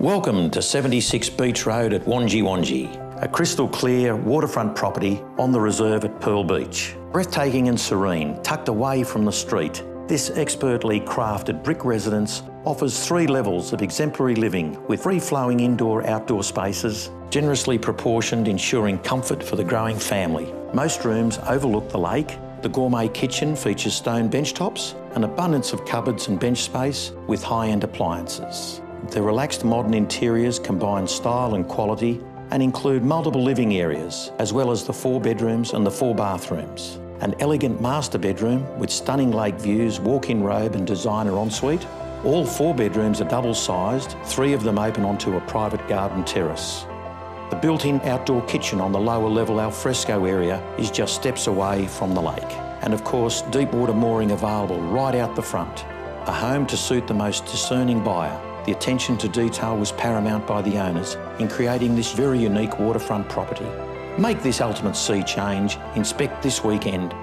Welcome to 76 Beach Road at Wangi Wangi, a crystal clear waterfront property on the reserve at Pearl Beach. Breathtaking and serene, tucked away from the street, this expertly crafted brick residence offers three levels of exemplary living with free flowing indoor outdoor spaces, generously proportioned, ensuring comfort for the growing family. Most rooms overlook the lake. The gourmet kitchen features stone bench tops, an abundance of cupboards and bench space with high end appliances. The relaxed modern interiors combine style and quality and include multiple living areas, as well as the four bedrooms and the four bathrooms. An elegant master bedroom with stunning lake views, walk-in robe and designer ensuite. All four bedrooms are double-sized, three of them open onto a private garden terrace. The built-in outdoor kitchen on the lower level alfresco area is just steps away from the lake. And of course, deep water mooring available right out the front. A home to suit the most discerning buyer. The attention to detail was paramount by the owners in creating this very unique waterfront property. Make this ultimate sea change. Inspect this weekend